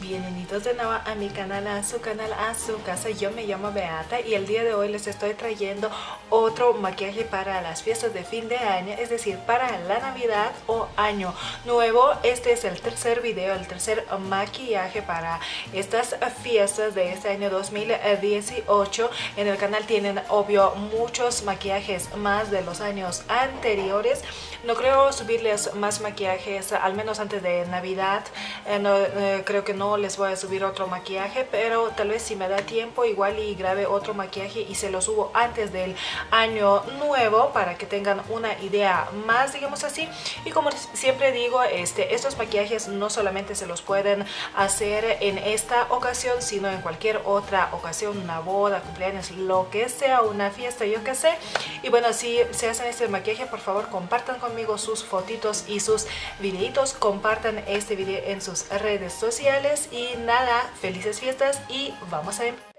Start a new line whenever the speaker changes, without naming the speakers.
bienvenidos de nuevo a mi canal, a su canal, a su casa. Yo me llamo Beata y el día de hoy les estoy trayendo otro maquillaje para las fiestas de fin de año, es decir, para la Navidad o Año Nuevo. Este es el tercer video, el tercer maquillaje para estas fiestas de este año 2018. En el canal tienen, obvio, muchos maquillajes más de los años anteriores. No creo subirles más maquillajes, al menos antes de Navidad. Eh, eh, creo que no les voy a subir otro maquillaje, pero tal vez si me da tiempo igual y grabe otro maquillaje y se lo subo antes del año nuevo para que tengan una idea más, digamos así. Y como siempre digo, este, estos maquillajes no solamente se los pueden hacer en esta ocasión, sino en cualquier otra ocasión, una boda, cumpleaños, lo que sea, una fiesta, yo qué sé. Y bueno, si se hacen este maquillaje, por favor compartan conmigo sus fotitos y sus videitos, compartan este video en sus redes sociales y nada, felices fiestas y vamos a empezar.